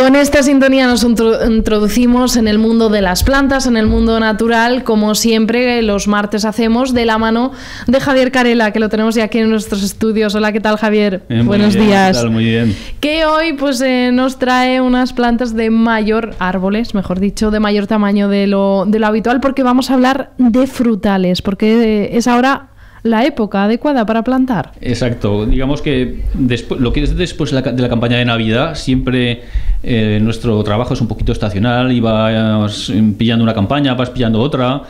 Con esta sintonía nos introducimos en el mundo de las plantas, en el mundo natural, como siempre los martes hacemos, de la mano de Javier Carela, que lo tenemos ya aquí en nuestros estudios. Hola, ¿qué tal Javier? Eh, Buenos días. ¿qué tal? Muy bien. Que hoy pues eh, nos trae unas plantas de mayor, árboles, mejor dicho, de mayor tamaño de lo, de lo habitual, porque vamos a hablar de frutales, porque es ahora la época adecuada para plantar. Exacto. Digamos que lo que es después de la, de la campaña de Navidad, siempre eh, nuestro trabajo es un poquito estacional y vas pillando una campaña, vas pillando otra.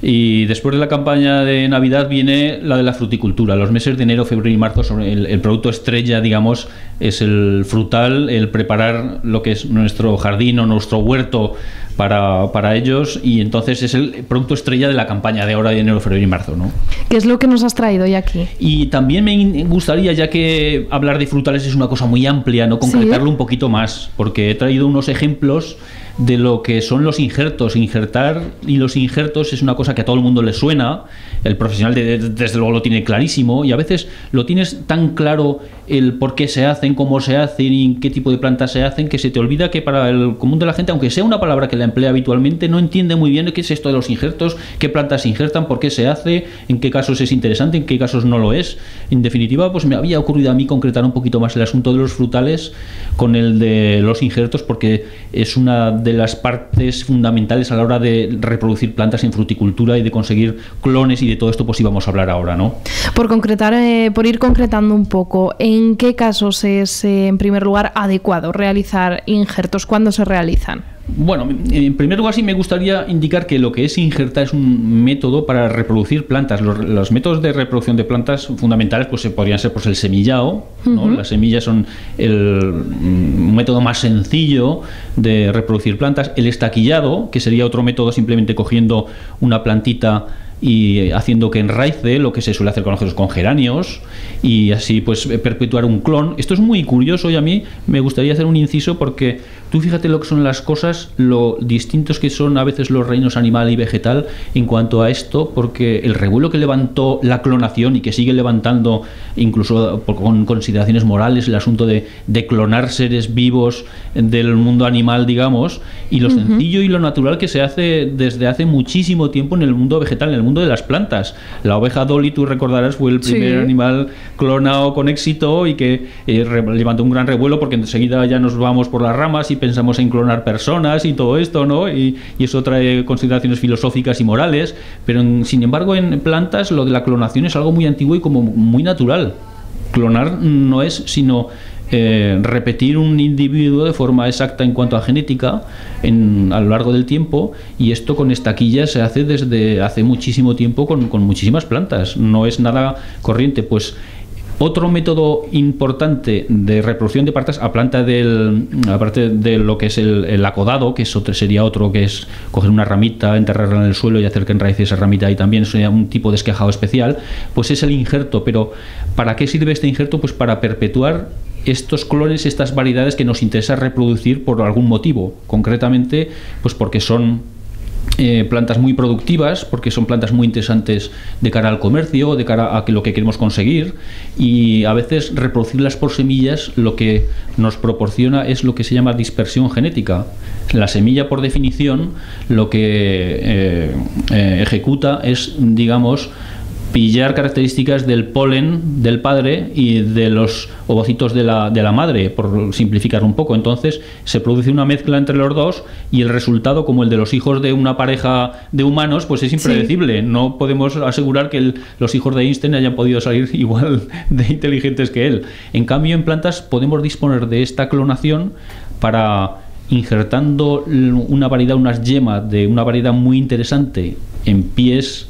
Y después de la campaña de Navidad viene la de la fruticultura. Los meses de enero, febrero y marzo son el, el, producto estrella, digamos, es el frutal, el preparar lo que es nuestro jardín o nuestro huerto para, para ellos. Y entonces es el producto estrella de la campaña de ahora de enero, febrero y marzo, ¿no? ¿Qué es lo que nos has traído hoy aquí? Y también me gustaría, ya que hablar de frutales es una cosa muy amplia, ¿no? Concretarlo ¿Sí? un poquito más, porque he traído unos ejemplos de lo que son los injertos. Injertar y los injertos es una cosa que a todo el mundo le suena. El profesional de, de, desde luego lo tiene clarísimo y a veces lo tienes tan claro el por qué se hacen, cómo se hacen y en qué tipo de plantas se hacen que se te olvida que para el común de la gente, aunque sea una palabra que la emplea habitualmente, no entiende muy bien qué es esto de los injertos, qué plantas se injertan, por qué se hace, en qué casos es interesante, en qué casos no lo es. En definitiva, pues me había ocurrido a mí concretar un poquito más el asunto de los frutales con el de los injertos porque es una de las partes fundamentales a la hora de reproducir plantas en fruticultura y de conseguir clones y de todo esto pues íbamos a hablar ahora, ¿no? Por concretar, eh, por ir concretando un poco, ¿en qué casos es eh, en primer lugar adecuado realizar injertos? ¿Cuándo se realizan? Bueno, en primer lugar sí me gustaría indicar que lo que es injertar es un método para reproducir plantas. Los, los métodos de reproducción de plantas fundamentales pues podrían ser pues el uh -huh. las semillas son el método más sencillo de reproducir plantas. El estaquillado, que sería otro método simplemente cogiendo una plantita y haciendo que enraice lo que se suele hacer con los con geranios y así pues perpetuar un clon. Esto es muy curioso y a mí me gustaría hacer un inciso porque tú fíjate lo que son las cosas, lo distintos que son a veces los reinos animal y vegetal en cuanto a esto, porque el revuelo que levantó la clonación y que sigue levantando incluso con consideraciones morales el asunto de, de clonar seres vivos del mundo animal, digamos, y lo uh -huh. sencillo y lo natural que se hace desde hace muchísimo tiempo en el mundo vegetal, en el mundo de las plantas. La oveja Dolly, tú recordarás, fue el primer sí. animal clonado con éxito y que eh, levantó un gran revuelo porque enseguida ya nos vamos por las ramas y pensamos en clonar personas y todo esto, ¿no? Y, y eso trae consideraciones filosóficas y morales, pero en, sin embargo en plantas lo de la clonación es algo muy antiguo y como muy natural. Clonar no es sino eh, repetir un individuo de forma exacta en cuanto a genética en, a lo largo del tiempo y esto con estaquillas se hace desde hace muchísimo tiempo con, con muchísimas plantas, no es nada corriente, pues otro método importante de reproducción de plantas, aparte del, aparte de lo que es el, acodado, que es otro, sería otro que es coger una ramita, enterrarla en el suelo y hacer que enraice esa ramita y también sería un tipo de esquejado especial, pues es el injerto. Pero ¿para qué sirve este injerto? Pues para perpetuar estos clones, estas variedades que nos interesa reproducir por algún motivo. Concretamente, pues porque son eh, plantas muy productivas, porque son plantas muy interesantes de cara al comercio, de cara a que lo que queremos conseguir, y a veces reproducirlas por semillas lo que nos proporciona es lo que se llama dispersión genética. La semilla, por definición, lo que eh, eh, ejecuta es, digamos, pillar características del polen del padre y de los ovocitos de la, de la madre, por simplificar un poco. Entonces se produce una mezcla entre los dos y el resultado, como el de los hijos de una pareja de humanos, pues es impredecible. Sí. No podemos asegurar que el, los hijos de Einstein hayan podido salir igual de inteligentes que él. En cambio, en plantas podemos disponer de esta clonación para injertando una variedad, unas yemas de una variedad muy interesante en pies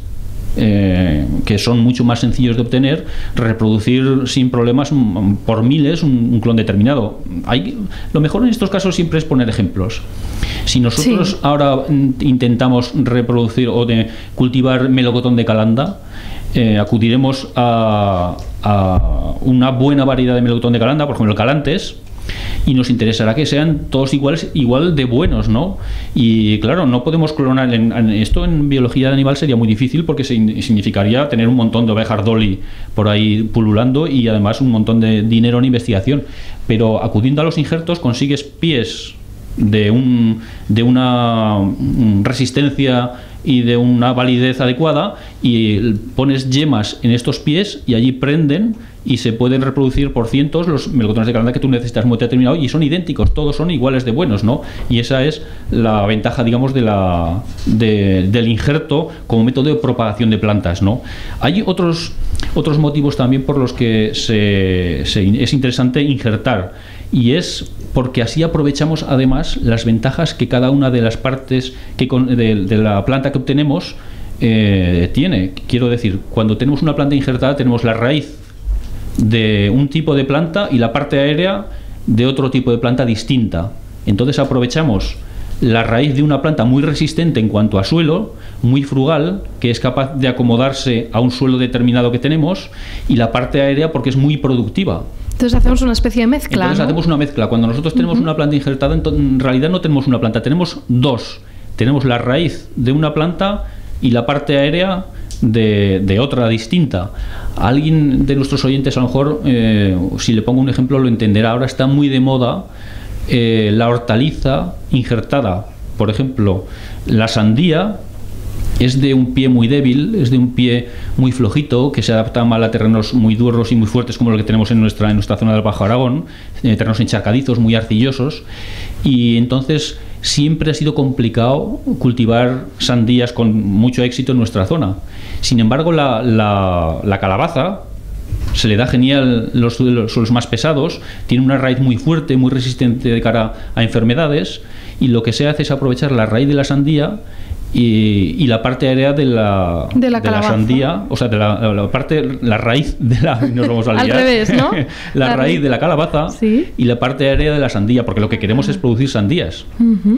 eh, que son mucho más sencillos de obtener, reproducir sin problemas por miles un, un, clon determinado. Hay, lo mejor en estos casos siempre es poner ejemplos. Si nosotros sí. ahora intentamos reproducir o de cultivar melocotón de calanda, eh, acudiremos a, a, una buena variedad de melocotón de calanda, por ejemplo el calantes, y nos interesará que sean todos iguales, igual de buenos, ¿no? Y claro, no podemos clonar en, esto en biología de animal sería muy difícil porque significaría tener un montón de ovejas dolly por ahí pululando y además un montón de dinero en investigación. Pero acudiendo a los injertos consigues pies de, un, de una mm, resistencia y de una validez adecuada y pones yemas en estos pies y allí prenden y se pueden reproducir por cientos los melocotones de calanda que tú necesitas muy determinado y son idénticos, todos son iguales de buenos, ¿no? Y esa es la ventaja, digamos, de la, del injerto como método de propagación de plantas, ¿no? Hay otros, otros motivos también por los que se, es interesante injertar y es porque así aprovechamos además las ventajas que cada una de las partes que de, la planta que obtenemos eh, tiene. Quiero decir, cuando tenemos una planta injertada tenemos la raíz de un tipo de planta y la parte aérea de otro tipo de planta distinta. Entonces aprovechamos la raíz de una planta muy resistente en cuanto a suelo, muy frugal, que es capaz de acomodarse a un suelo determinado que tenemos, y la parte aérea porque es muy productiva. Entonces hacemos una especie de mezcla. Entonces hacemos una mezcla. Cuando nosotros tenemos una planta injertada, en realidad no tenemos una planta, tenemos dos. Tenemos la raíz de una planta y la parte aérea de, otra distinta. Alguien de nuestros oyentes, a lo mejor, eh, si le pongo un ejemplo, lo entenderá. Ahora está muy de moda eh, la hortaliza injertada. Por ejemplo, la sandía es de un pie muy débil, es de un pie muy flojito, que se adapta mal a terrenos muy duros y muy fuertes como lo que tenemos en nuestra, en nuestra zona del Bajo Aragón, eh, terrenos encharcadizos, muy arcillosos, y entonces siempre ha sido complicado cultivar sandías con mucho éxito en nuestra zona. Sin embargo, la, la, calabaza se le da genial los suelos más pesados, tiene una raíz muy fuerte, muy resistente de cara a enfermedades, y lo que se hace es aprovechar la raíz de la sandía y, la parte aérea de la, de la, sandía, o sea, de la, parte, la raíz de la. Nos vamos a Al revés, ¿no? la, raíz de la calabaza y la parte aérea de la sandía, porque lo que queremos es producir sandías.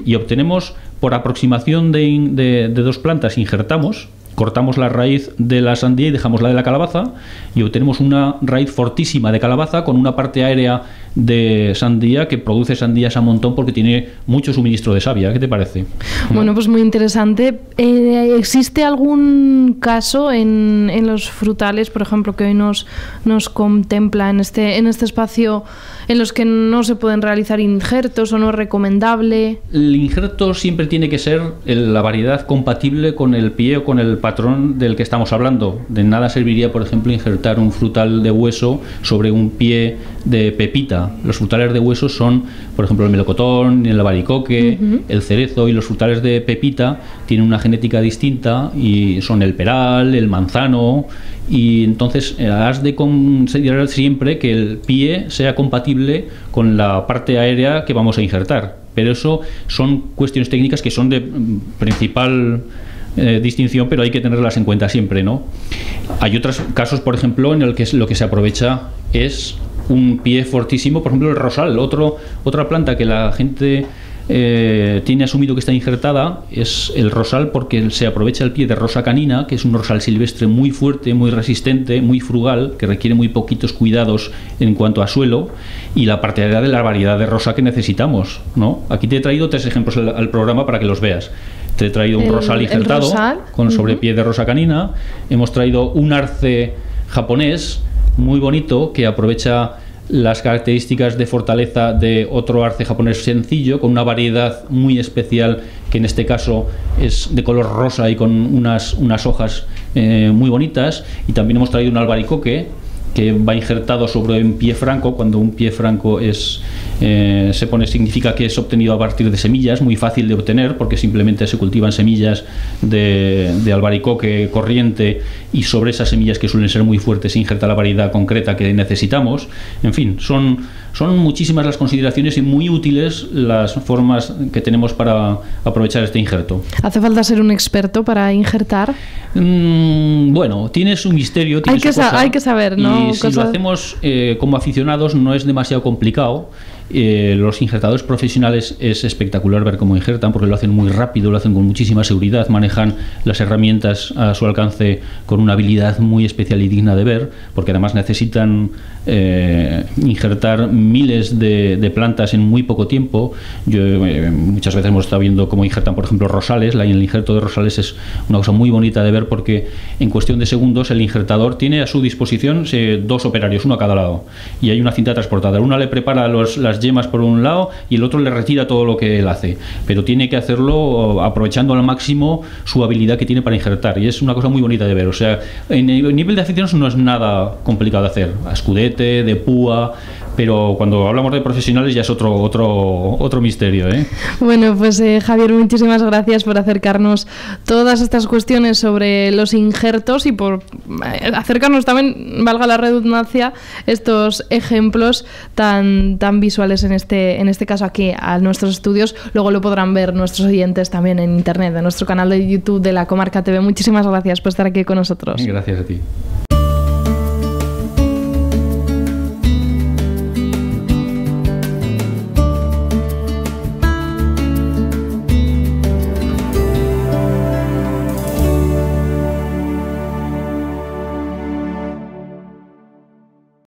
Y obtenemos, por aproximación de, de dos plantas, injertamos cortamos la raíz de la sandía y dejamos la de la calabaza y obtenemos una raíz fortísima de calabaza con una parte aérea de sandía que produce sandías a montón porque tiene mucho suministro de savia. ¿Qué te parece? Bueno, pues muy interesante. Eh, ¿Existe algún caso en, en, los frutales, por ejemplo, que hoy nos, nos contempla en este, en este espacio en los que no se pueden realizar injertos o no es recomendable? El injerto siempre tiene que ser la variedad compatible con el pie o con el patrón del que estamos hablando. De nada serviría, por ejemplo, injertar un frutal de hueso sobre un pie de pepita. Los frutales de hueso son, por ejemplo, el melocotón, el albaricoque, el cerezo y los frutales de pepita tienen una genética distinta y son el peral, el manzano y entonces eh, has de considerar siempre que el pie sea compatible con la parte aérea que vamos a injertar. Pero eso son cuestiones técnicas que son de mm, principal eh, distinción, pero hay que tenerlas en cuenta siempre, ¿no? Hay otros casos, por ejemplo, en el que lo que se aprovecha es un pie fortísimo, por ejemplo el rosal, otro, otra planta que la gente eh, tiene asumido que está injertada es el rosal porque se aprovecha el pie de rosa canina, que es un rosal silvestre muy fuerte, muy resistente, muy frugal, que requiere muy poquitos cuidados en cuanto a suelo, y la particularidad de la variedad de rosa que necesitamos. ¿no? Aquí te he traído tres ejemplos al, programa para que los veas. Te he traído un rosal injertado con sobrepié de rosa canina. Hemos traído un arce japonés muy bonito que aprovecha las características de fortaleza de otro arce japonés sencillo, con una variedad muy especial que en este caso es de color rosa y con unas, unas hojas eh, muy bonitas. Y también hemos traído un albaricoque que va injertado sobre un pie franco. Cuando un pie franco es, eh, se pone, significa que es obtenido a partir de semillas, muy fácil de obtener porque simplemente se cultivan semillas de, de albaricoque corriente y sobre esas semillas que suelen ser muy fuertes se injerta la variedad concreta que necesitamos. En fin, son, son muchísimas las consideraciones y muy útiles las formas que tenemos para aprovechar este injerto. ¿Hace falta ser un experto para injertar? Mm, bueno, tienes un misterio. hay, que hay que saber, ¿no? Si lo hacemos eh, como aficionados no es demasiado complicado. Eh, los injertadores profesionales es espectacular ver cómo injertan porque lo hacen muy rápido, lo hacen con muchísima seguridad, manejan las herramientas a su alcance con una habilidad muy especial y digna de ver, porque además necesitan eh, injertar miles de, plantas en muy poco tiempo. Yo, eh, muchas veces hemos estado viendo cómo injertan, por ejemplo, rosales. La, el injerto de rosales es una cosa muy bonita de ver porque en cuestión de segundos el injertador tiene a su disposición dos operarios, uno a cada lado, y hay una cinta transportada. Una le prepara los, las las yemas por un lado y el otro le retira todo lo que él hace. Pero tiene que hacerlo aprovechando al máximo su habilidad que tiene para injertar. Y es una cosa muy bonita de ver. O sea, en el nivel de aficionados no es nada complicado de hacer. A escudete, de púa, pero cuando hablamos de profesionales ya es otro otro otro misterio. ¿eh? Bueno, pues eh, Javier, muchísimas gracias por acercarnos todas estas cuestiones sobre los injertos y por eh, acercarnos también, valga la redundancia, estos ejemplos tan, tan visuales en este, en este caso aquí a nuestros estudios. Luego lo podrán ver nuestros oyentes también en internet, en nuestro canal de YouTube de la Comarca TV. Muchísimas gracias por estar aquí con nosotros. Gracias a ti.